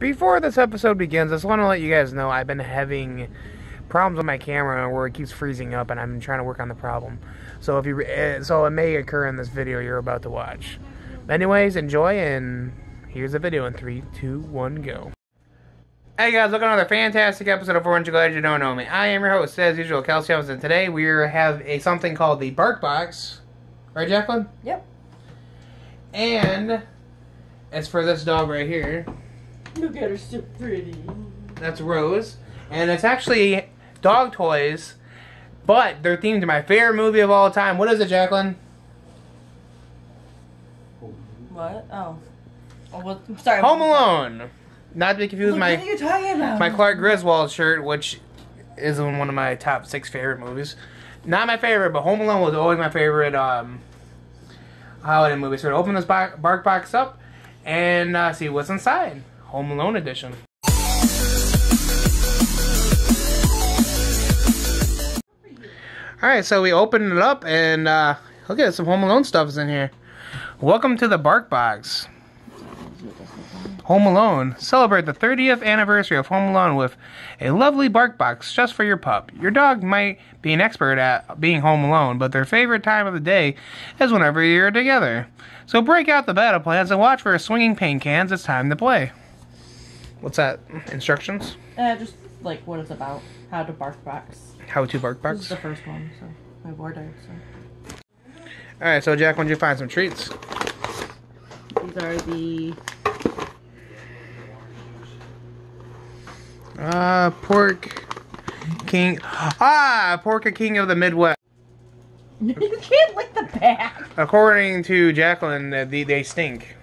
Before this episode begins, I just want to let you guys know I've been having problems with my camera where it keeps freezing up, and I'm trying to work on the problem. So if you, uh, so it may occur in this video you're about to watch. Anyways, enjoy, and here's the video in three, two, one, go. Hey guys, look at another fantastic episode of 400 Glad You Don't Know Me. I am your host, as usual, Kelsey Evans, and today we have a something called the Bark Box. Right, Jaclyn? Yep. And it's for this dog right here. Look at her, so pretty. That's Rose. And it's actually dog toys, but they're themed to my favorite movie of all time. What is it, Jaclyn? What? Oh. Oh, well, sorry. Home Alone. Not to be confused with What my are you talking about? my Clark Griswold shirt, which is in one of my top six favorite movies. Not my favorite, but Home Alone was always my favorite um, holiday movie. So to open this bo- bark box up and uh, see what's inside. Home Alone edition. Alright, so we opened it up and uh, look at it, some Home Alone stuff is in here. Welcome to the Bark Box. Home Alone. Celebrate the 30th anniversary of Home Alone with a lovely bark box just for your pup. Your dog might be an expert at being home alone, but their favorite time of the day is whenever you're together. So break out the battle plans and watch for a swinging paint cans. It's time to play. What's that? Instructions? Uh, just like what it's about. How to bark box. How to bark box? This is the first one, so my board so. Alright, so Jack, when did you find some treats? These are the Uh, pork king. Ah, pork king of the Midwest. You can't lick the back. According to Jaclyn, they, they stink.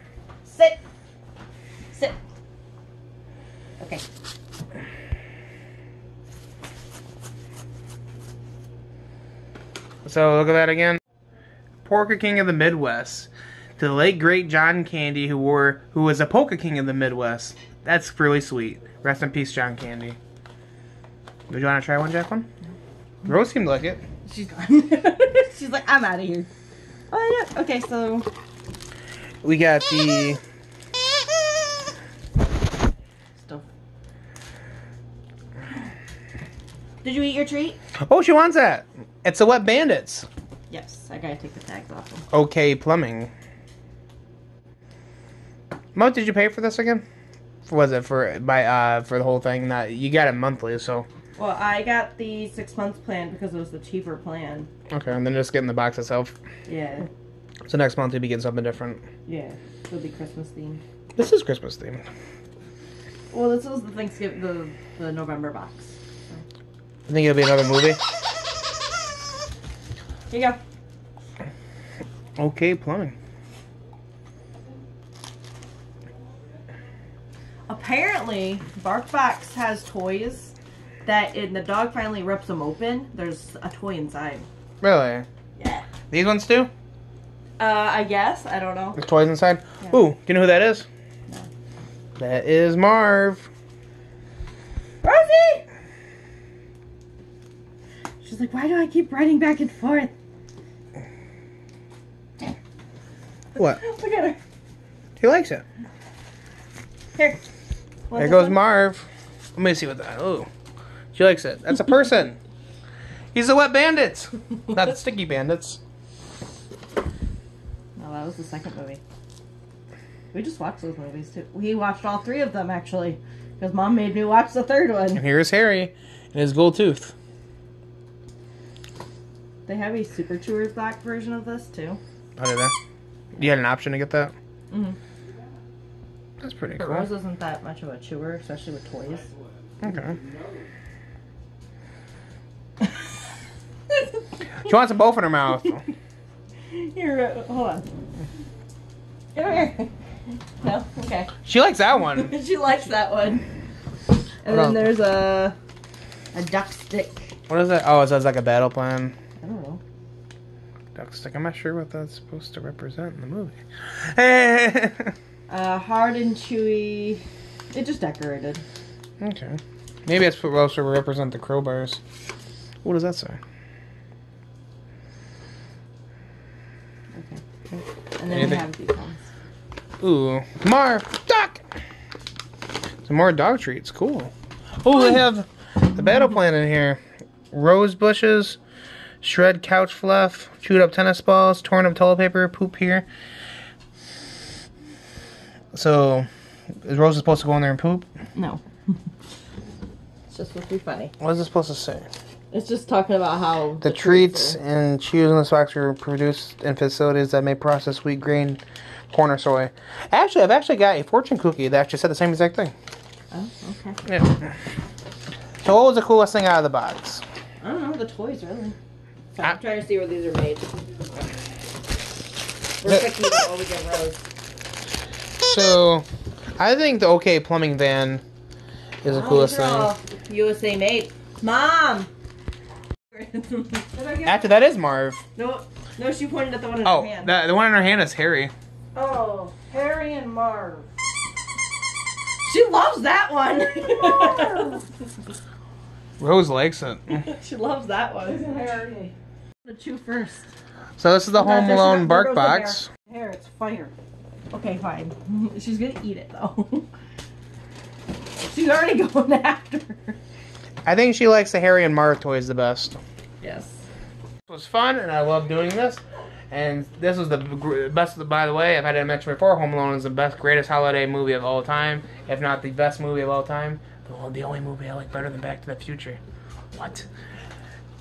So look at that again. Porker King of the Midwest. To the late great John Candy, who wore who was a polka king of the Midwest. That's really sweet. Rest in peace, John Candy. Would you want to try one, Jaclyn? Rose seemed like it. She's gone. She's like, I'm out of here. Oh, yeah. Okay, so We got the still. Did you eat your treat? oh, she wants that. It's the Wet Bandits. Yes. I gotta take the tags off them. Okay, plumbing. What did you pay for this again? Was it for by uh for the whole thing? Not you got it monthly, so Well, I got the six months plan because it was the cheaper plan. okay, and then just getting the box itself. Yeah. So next month you'll be getting something different. Yeah. It'll be Christmas themed. This is Christmas themed. Well, this was the Thanksgiving, the the November box. I think it'll be another movie. Here you go. Okay, plumbing. Apparently, BarkBox has toys that, and the dog finally rips them open. There's a toy inside. Really? Yeah. These ones too? Uh, I guess I don't know. There's toys inside. Yeah. Ooh, do you know who that is? No. That is Marv. Rosie. She's like, why do I keep running back and forth? What? Look at her. He likes it. Here. There goes one? Marv. Let me see what that. Oh, she likes it. That's a person. He's the wet bandits, not the sticky bandits. No, that was the second movie. We just watched those movies too. We watched all three of them actually, because Mom made me watch the third And one. here's Harry and his gold tooth. They have a Super Chewers black version of this too. Did that? You had an option to get that. Mm-hmm. That's pretty cool. Rose isn't that much of a chewer, especially with toys. Okay. She wants them both in her mouth. Here, uh, hold on. Come here. No, okay. She likes that one. she likes that one. And then there's a a duck stick. What is that? Oh, it says like a battle plan. I don't know. Duck stick. I'm not sure what that's supposed to represent in the movie. Uh, hard and chewy. It just decorated. okay. Maybe it's supposed to represent the crowbars. What does that say? Okay. And then Anything- we have these ones. Ooh, Marv, duck. Some more dog treats. Cool. Oh, they have the battle plan in here. Rose bushes, shred couch fluff, chewed up tennis balls, torn up toilet paper, poop here. So, is Rose supposed to go in there and poop? No. it's just supposed to be funny. What is it supposed to say? It's just talking about how The treats and chews in this box were produced in facilities that may process wheat grain, corn, or soy. Actually, I've actually got a fortune cookie that actually said the same exact thing. Oh, okay. Yeah. So, what was the coolest thing out of the box? I don't know the toys really. Ah. I'm trying to see where these are made. We're picking it while we get Rose. So, I think the OK Plumbing van is the Oh, coolest these are thing. all USA made. Mom. After that is Marv. no, no, she pointed at the one in Oh, her hand. the, the one in her hand is Harry. Oh, Harry and Marv. She loves that one. Rose likes it. she loves that one. Harry. The chew first. So this is the Home Alone bark there goes the box. Hair, it's fire. Okay, fine. She's gonna eat it though. She's already going after. her. I think she likes the Harry and Marv toys the best. Yes. It was fun, and I love doing this. And this was the best. By the way, if I've had to mention before. Home Alone is the best, greatest holiday movie of all time, if not the best movie of all time. The, the only movie I like better than Back to the Future. What?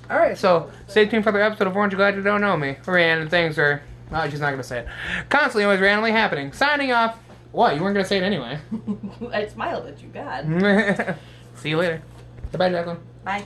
All right, so stay tuned for the episode of Orange. You glad you don't know me? Random things are. Oh, she's not gonna say it. Constantly, always randomly happening. Signing off. What? You weren't gonna say it anyway. I smiled at you, God. See you later. Goodbye, Jaclyn. Bye.